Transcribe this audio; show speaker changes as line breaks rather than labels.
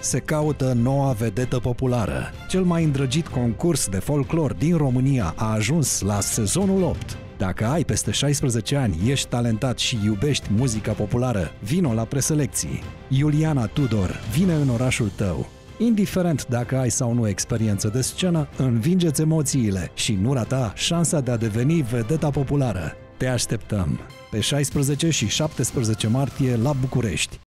Se caută noua vedetă populară. Cel mai îndrăgit concurs de folclor din România a ajuns la sezonul 8. Dacă ai peste 16 ani, ești talentat și iubești muzica populară, vino la preselecții. Iuliana Tudor vine în orașul tău. Indiferent dacă ai sau nu experiență de scenă, învingeți emoțiile și nu rata șansa de a deveni vedeta populară. Te așteptăm! Pe 16 și 17 martie la București.